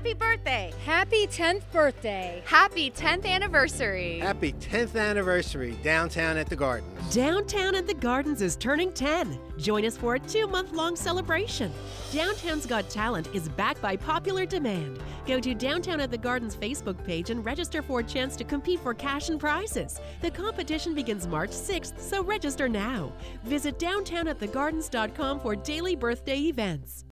Happy birthday. Happy 10th birthday. Happy 10th anniversary. Happy 10th anniversary downtown at the Gardens. Downtown at the Gardens is turning 10. Join us for a two month long celebration. Downtown's Got Talent is backed by popular demand. Go to Downtown at the Gardens Facebook page and register for a chance to compete for cash and prizes. The competition begins March 6th, so register now. Visit downtownatthegardens.com for daily birthday events.